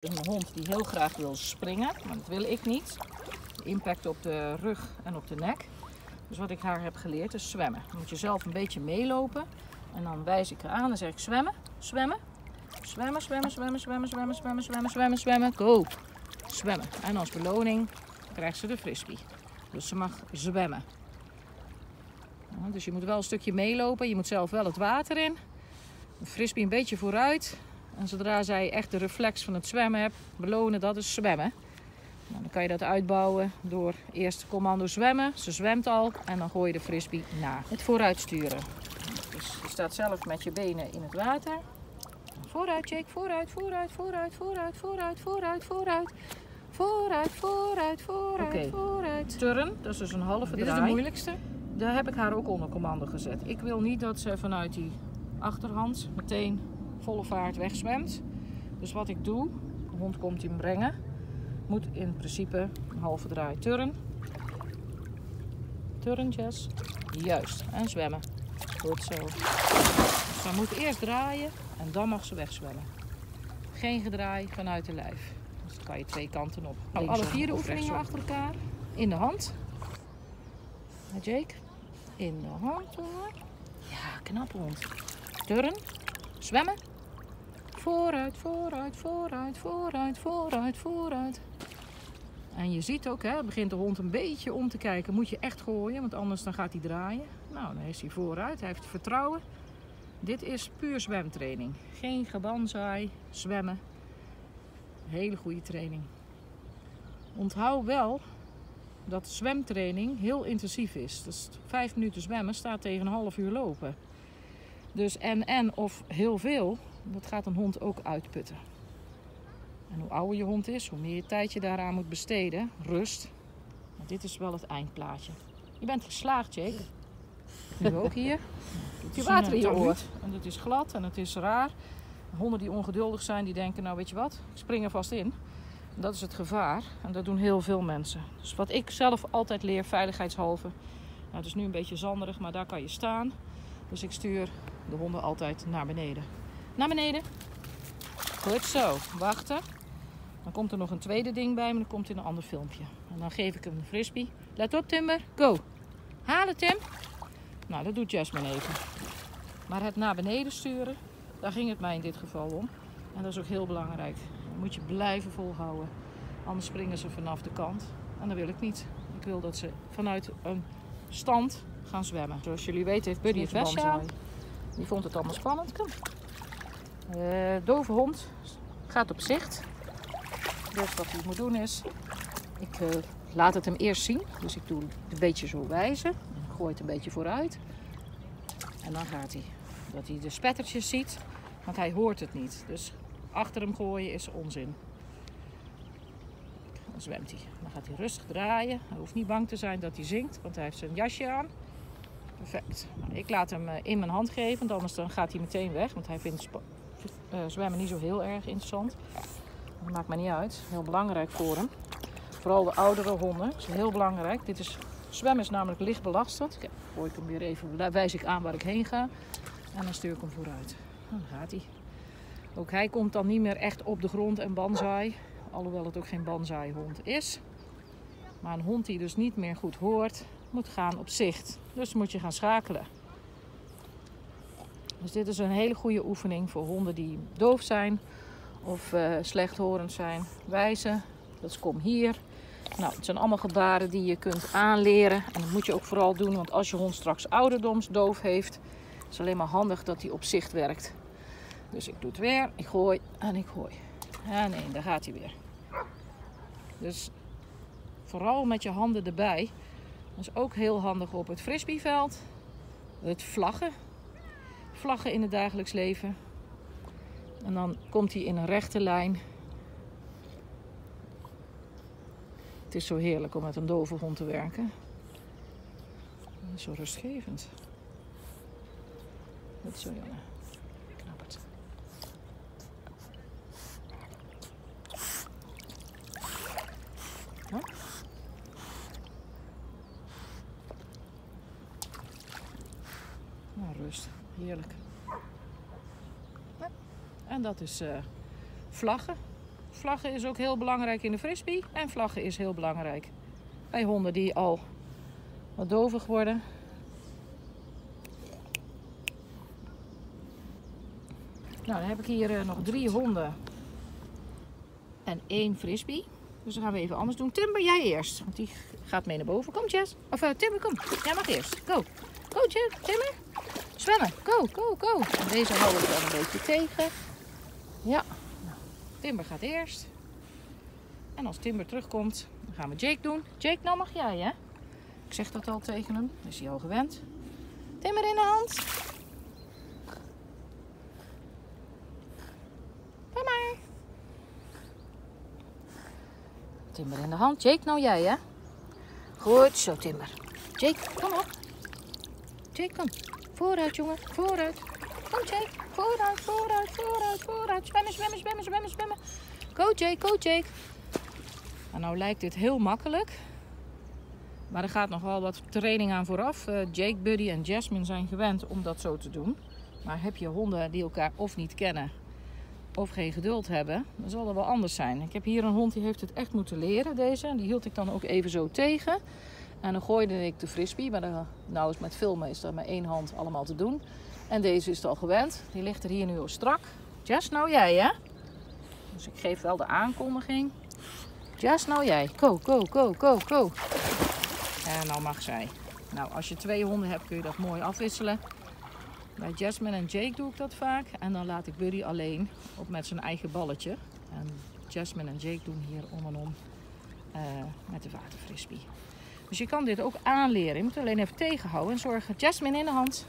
Een hond die heel graag wil springen, maar dat wil ik niet. Impact op de rug en op de nek. Dus wat ik haar heb geleerd is zwemmen. Dan moet je zelf een beetje meelopen. En dan wijs ik haar aan en zeg ik zwemmen, zwemmen. Zwemmen, zwemmen, zwemmen, zwemmen, zwemmen, zwemmen, zwemmen, zwemmen, zwemmen. Go! Zwemmen. En als beloning krijgt ze de frisbee. Dus ze mag zwemmen. Dus je moet wel een stukje meelopen. Je moet zelf wel het water in. De frisbee een beetje vooruit. En zodra zij echt de reflex van het zwemmen hebt, belonen dat is zwemmen. Nou, dan kan je dat uitbouwen door eerst commando zwemmen. Ze zwemt al en dan gooi je de frisbee na. Het vooruitsturen. Dus je staat zelf met je benen in het water. Vooruit, Jake, vooruit, vooruit, vooruit, vooruit, vooruit, vooruit, vooruit. Vooruit, vooruit, vooruit, vooruit. Turn, dat is dus een halve Dit is de draai. moeilijkste. Daar heb ik haar ook onder commando gezet. Ik wil niet dat ze vanuit die achterhand meteen volle vaart wegzwemt. Dus wat ik doe, de hond komt hem brengen, moet in principe een halve draai turn. Jess. Juist. En zwemmen. Goed zo. Dus dan moet eerst draaien en dan mag ze wegzwemmen. Geen gedraai vanuit de lijf. Dus dan kan je twee kanten op. Nou, alle vier de oefeningen achter elkaar. In de hand. Jake. In de hand. Ja, knap hond. Turn. Zwemmen. Vooruit, vooruit, vooruit, vooruit, vooruit, vooruit. En je ziet ook, hè, begint de hond een beetje om te kijken. Moet je echt gooien, want anders dan gaat hij draaien. Nou, dan is hij vooruit. Hij heeft vertrouwen. Dit is puur zwemtraining. Geen gebanzaai, zwemmen. Hele goede training. Onthoud wel dat zwemtraining heel intensief is. Dus vijf minuten zwemmen staat tegen een half uur lopen. Dus en en of heel veel, dat gaat een hond ook uitputten. En hoe ouder je hond is, hoe meer tijd je daaraan moet besteden. Rust. Maar dit is wel het eindplaatje. Je bent geslaagd, Jake. Nu ook hier. Je water in je oor? En het is glad en het is raar. Honden die ongeduldig zijn, die denken, nou weet je wat, ik spring er vast in. Dat is het gevaar en dat doen heel veel mensen. Dus wat ik zelf altijd leer, veiligheidshalve. Nou, het is nu een beetje zanderig, maar daar kan je staan. Dus ik stuur de honden altijd naar beneden. Naar beneden. Goed zo. Wachten. Dan komt er nog een tweede ding bij, maar dat komt in een ander filmpje. En dan geef ik hem een frisbee. Let op, Timber. Go. Halen, Tim. Nou, dat doet Jasmine even. Maar het naar beneden sturen, daar ging het mij in dit geval om. En dat is ook heel belangrijk. Dan moet je blijven volhouden. Anders springen ze vanaf de kant. En dat wil ik niet. Ik wil dat ze vanuit een stand gaan zwemmen. Zoals jullie weten heeft Buddy het vestje aan. Die vond het allemaal spannend. Kom. Eh, dove hond gaat op zicht. Dus wat hij moet doen is... Ik eh, laat het hem eerst zien. Dus ik doe een beetje zo wijzen. En gooi het een beetje vooruit. En dan gaat hij. Dat hij de spettertjes ziet. Want hij hoort het niet. Dus achter hem gooien is onzin. Dan zwemt hij. Dan gaat hij rustig draaien. Hij hoeft niet bang te zijn dat hij zinkt. Want hij heeft zijn jasje aan. Perfect. Nou, ik laat hem eh, in mijn hand geven. Want anders dan gaat hij meteen weg. Want hij vindt eh, zwemmen niet zo heel erg interessant. Dat maakt mij niet uit. Heel belangrijk voor hem. Vooral de oudere honden. Dat is heel belangrijk. Dit is, zwemmen is namelijk licht belastend. Gooi ik hem weer even. Wijs ik aan waar ik heen ga. En dan stuur ik hem vooruit. Dan gaat hij. Ook hij komt dan niet meer echt op de grond en banzai. Alhoewel het ook geen banzai-hond is. Maar een hond die dus niet meer goed hoort, moet gaan op zicht. Dus moet je gaan schakelen. Dus dit is een hele goede oefening voor honden die doof zijn of eh, slechthorend zijn. Wijzen, dat is kom hier. Nou, het zijn allemaal gebaren die je kunt aanleren. En dat moet je ook vooral doen, want als je hond straks ouderdomsdoof heeft, is het alleen maar handig dat hij op zicht werkt. Dus ik doe het weer, ik gooi en ik gooi. Ja, nee, daar gaat hij weer. Dus vooral met je handen erbij. Dat is ook heel handig op het frisbeeveld. Het vlaggen. Vlaggen in het dagelijks leven. En dan komt hij in een rechte lijn. Het is zo heerlijk om met een dove hond te werken. Zo rustgevend. Dat is zo jongen. Knap het. Huh? Nou, rust. Heerlijk. En dat is eh, vlaggen. Vlaggen is ook heel belangrijk in de frisbee. En vlaggen is heel belangrijk bij honden die al wat dovig worden. Nou, dan heb ik hier eh, nog drie honden en één frisbee. Dus dan gaan we even anders doen. Timber, jij eerst. Want die gaat mee naar boven. Kom, Jess. Of uh, Timber, kom. Jij mag eerst. Go. Go. Timber. Zwemmen. Go, go, go. Deze hou ik dan een beetje tegen. Ja. Nou, Timber gaat eerst. En als Timber terugkomt, dan gaan we Jake doen. Jake, nou mag jij, hè? Ik zeg dat al tegen hem. is hij al gewend. Timber in de hand. Kom maar. Timber in de hand. Jake, nou jij, hè? Goed zo, Timber. Jake, kom op. Jake, kom. Vooruit, jongen. Vooruit. Kom, Jake. Vooruit, vooruit, vooruit, vooruit. Zwemmen, zwemmen, zwemmen, zwemmen, zwemmen. Go, Jake, go, Jake. En nou lijkt dit heel makkelijk. Maar er gaat nog wel wat training aan vooraf. Uh, Jake, Buddy en Jasmine zijn gewend om dat zo te doen. Maar heb je honden die elkaar of niet kennen of geen geduld hebben, dan zal dat wel anders zijn. Ik heb hier een hond die heeft het echt moeten leren, deze. Die hield ik dan ook even zo tegen. En dan gooide ik de frisbee. Maar dan, nou is met filmen is dat met één hand allemaal te doen. En deze is het al gewend. Die ligt er hier nu al strak. Jess, nou jij hè? Dus ik geef wel de aankondiging. Jess, nou jij. Go, go, go, go, go. En nou mag zij. Nou, als je twee honden hebt kun je dat mooi afwisselen. Bij Jasmine en Jake doe ik dat vaak. En dan laat ik Buddy alleen op met zijn eigen balletje. En Jasmine en Jake doen hier om en om uh, met de waterfrisbee. Dus je kan dit ook aanleren. Je moet alleen even tegenhouden en zorgen. Jasmine in de hand.